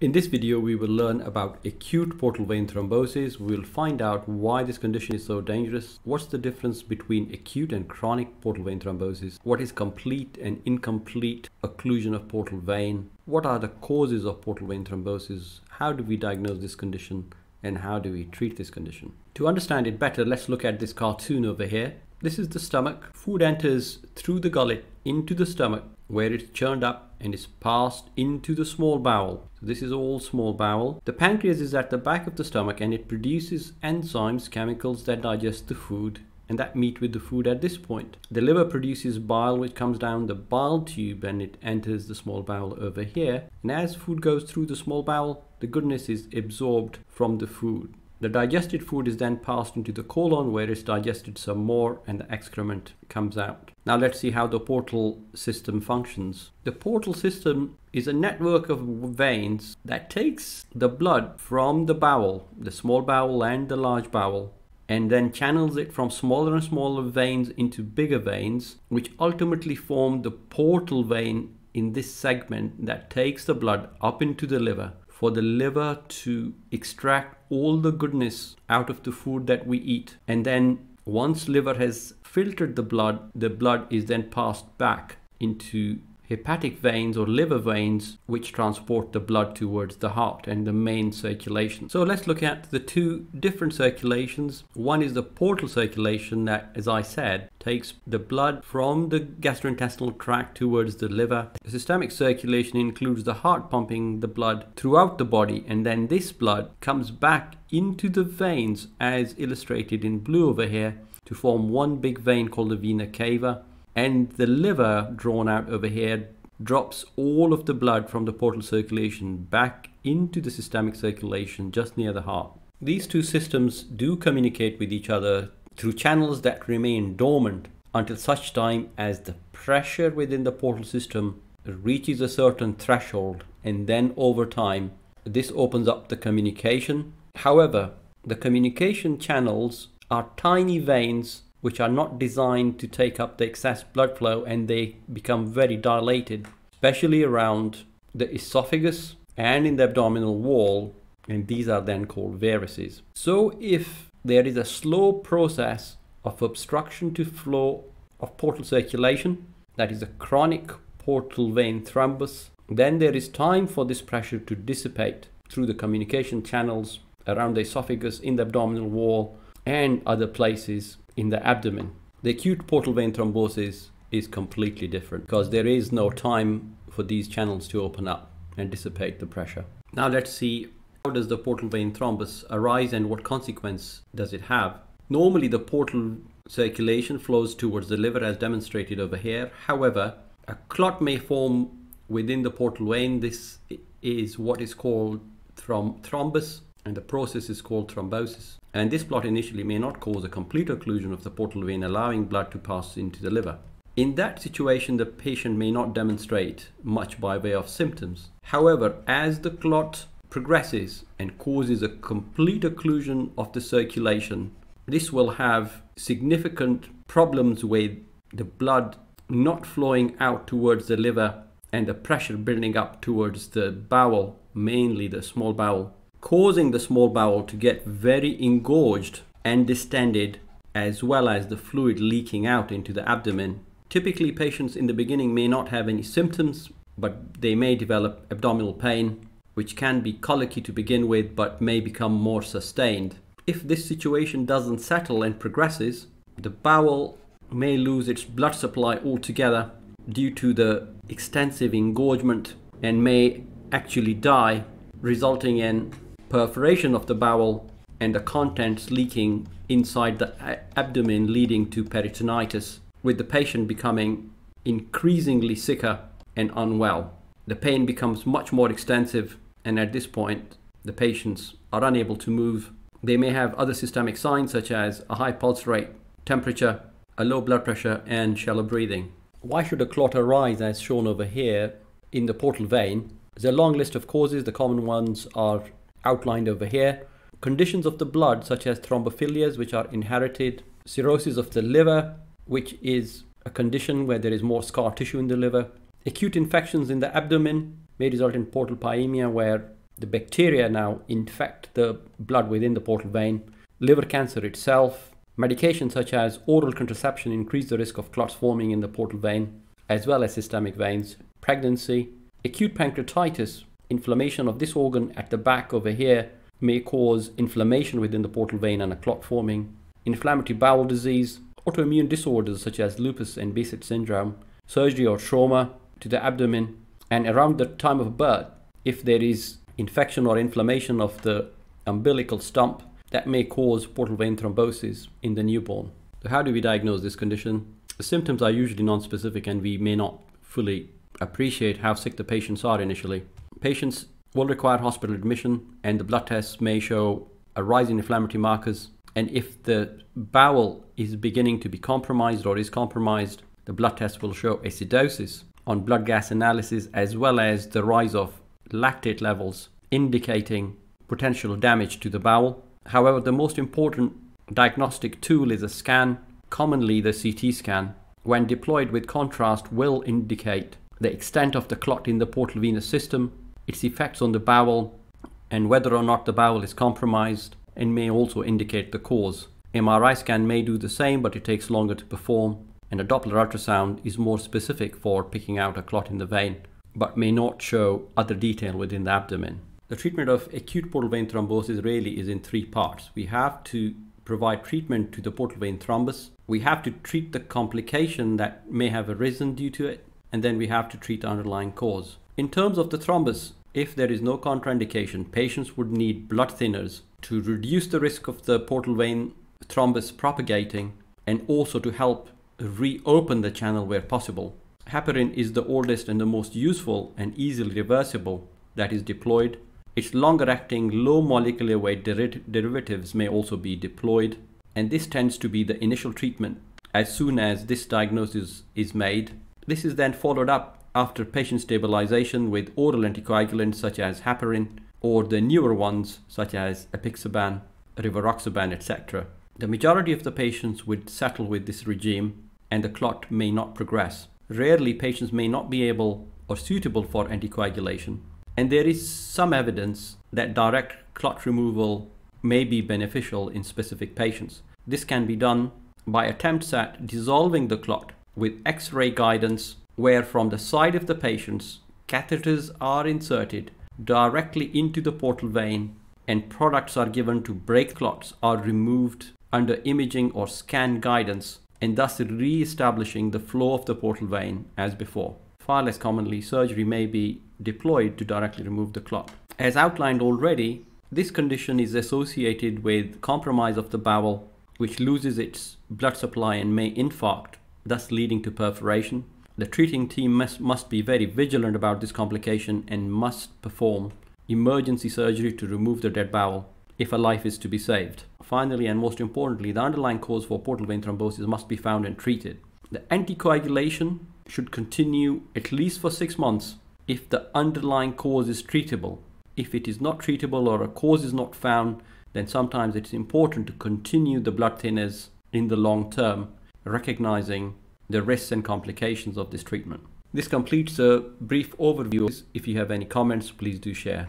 In this video, we will learn about acute portal vein thrombosis. We will find out why this condition is so dangerous. What's the difference between acute and chronic portal vein thrombosis? What is complete and incomplete occlusion of portal vein? What are the causes of portal vein thrombosis? How do we diagnose this condition? And how do we treat this condition? To understand it better, let's look at this cartoon over here. This is the stomach. Food enters through the gullet into the stomach where it's churned up and is passed into the small bowel. So this is all small bowel. The pancreas is at the back of the stomach and it produces enzymes, chemicals that digest the food and that meet with the food at this point. The liver produces bile which comes down the bile tube and it enters the small bowel over here. And as food goes through the small bowel, the goodness is absorbed from the food. The digested food is then passed into the colon where it's digested some more and the excrement comes out. Now let's see how the portal system functions. The portal system is a network of veins that takes the blood from the bowel, the small bowel and the large bowel, and then channels it from smaller and smaller veins into bigger veins, which ultimately form the portal vein in this segment that takes the blood up into the liver for the liver to extract all the goodness out of the food that we eat. And then once liver has filtered the blood, the blood is then passed back into hepatic veins or liver veins which transport the blood towards the heart and the main circulation. So let's look at the two different circulations. One is the portal circulation that, as I said, takes the blood from the gastrointestinal tract towards the liver. The systemic circulation includes the heart pumping the blood throughout the body and then this blood comes back into the veins as illustrated in blue over here to form one big vein called the vena cava and the liver drawn out over here drops all of the blood from the portal circulation back into the systemic circulation just near the heart. These two systems do communicate with each other through channels that remain dormant until such time as the pressure within the portal system reaches a certain threshold and then over time this opens up the communication. However, the communication channels are tiny veins which are not designed to take up the excess blood flow and they become very dilated, especially around the esophagus and in the abdominal wall, and these are then called varices. So if there is a slow process of obstruction to flow of portal circulation, that is a chronic portal vein thrombus, then there is time for this pressure to dissipate through the communication channels around the esophagus, in the abdominal wall, and other places in the abdomen. The acute portal vein thrombosis is completely different because there is no time for these channels to open up and dissipate the pressure. Now let's see how does the portal vein thrombus arise and what consequence does it have. Normally the portal circulation flows towards the liver as demonstrated over here. However, a clot may form within the portal vein. This is what is called throm thrombus and the process is called thrombosis. And this clot initially may not cause a complete occlusion of the portal vein, allowing blood to pass into the liver. In that situation, the patient may not demonstrate much by way of symptoms. However, as the clot progresses and causes a complete occlusion of the circulation, this will have significant problems with the blood not flowing out towards the liver and the pressure building up towards the bowel, mainly the small bowel causing the small bowel to get very engorged and distended as well as the fluid leaking out into the abdomen. Typically, patients in the beginning may not have any symptoms, but they may develop abdominal pain, which can be colicky to begin with but may become more sustained. If this situation doesn't settle and progresses, the bowel may lose its blood supply altogether due to the extensive engorgement and may actually die, resulting in perforation of the bowel and the contents leaking inside the abdomen leading to peritonitis, with the patient becoming increasingly sicker and unwell. The pain becomes much more extensive and at this point the patients are unable to move. They may have other systemic signs such as a high pulse rate, temperature, a low blood pressure and shallow breathing. Why should a clot arise as shown over here in the portal vein? There's a long list of causes. The common ones are outlined over here. Conditions of the blood such as thrombophilias which are inherited, cirrhosis of the liver which is a condition where there is more scar tissue in the liver, acute infections in the abdomen may result in portal pyemia where The bacteria now infect the blood within the portal vein. Liver cancer itself, medications such as oral contraception increase the risk of clots forming in the portal vein, as well as systemic veins. Pregnancy, acute pancreatitis, inflammation of this organ at the back over here may cause inflammation within the portal vein and a clot forming. Inflammatory bowel disease, autoimmune disorders such as lupus and Behçet syndrome, surgery or trauma to the abdomen, and around the time of birth, if there is infection or inflammation of the umbilical stump, that may cause portal vein thrombosis in the newborn. So how do we diagnose this condition? The symptoms are usually non-specific and we may not fully appreciate how sick the patients are initially. Patients will require hospital admission and the blood tests may show a rise in inflammatory markers and if the bowel is beginning to be compromised or is compromised, the blood test will show acidosis on blood gas analysis as well as the rise of lactate levels indicating potential damage to the bowel. However, the most important diagnostic tool is a scan, commonly the CT scan. When deployed with contrast will indicate the extent of the clot in the portal venous system, its effects on the bowel, and whether or not the bowel is compromised, and may also indicate the cause. MRI scan may do the same, but it takes longer to perform, and a Doppler ultrasound is more specific for picking out a clot in the vein, but may not show other detail within the abdomen. The treatment of acute portal vein thrombosis really is in three parts. We have to provide treatment to the portal vein thrombus. We have to treat the complication that may have arisen due to it, and then we have to treat the underlying cause. In terms of the thrombus, if there is no contraindication, patients would need blood thinners to reduce the risk of the portal vein thrombus propagating and also to help reopen the channel where possible. Heparin is the oldest and the most useful and easily reversible that is deployed. Its longer acting low molecular weight der derivatives may also be deployed and this tends to be the initial treatment as soon as this diagnosis is made. This is then followed up after patient stabilization with oral anticoagulants such as heparin or the newer ones such as apixaban, rivaroxaban, etc. The majority of the patients would settle with this regime and the clot may not progress. Rarely patients may not be able or suitable for anticoagulation and there is some evidence that direct clot removal may be beneficial in specific patients. This can be done by attempts at dissolving the clot with X-ray guidance where from the side of the patients, catheters are inserted directly into the portal vein and products are given to break clots are removed under imaging or scan guidance and thus re-establishing the flow of the portal vein as before. Far less commonly, surgery may be deployed to directly remove the clot. As outlined already, this condition is associated with compromise of the bowel, which loses its blood supply and may infarct, thus leading to perforation. The treating team must, must be very vigilant about this complication and must perform emergency surgery to remove the dead bowel if a life is to be saved. Finally, and most importantly, the underlying cause for portal vein thrombosis must be found and treated. The anticoagulation should continue at least for six months if the underlying cause is treatable. If it is not treatable or a cause is not found, then sometimes it's important to continue the blood thinners in the long term, recognizing the risks and complications of this treatment. This completes a brief overview. If you have any comments, please do share.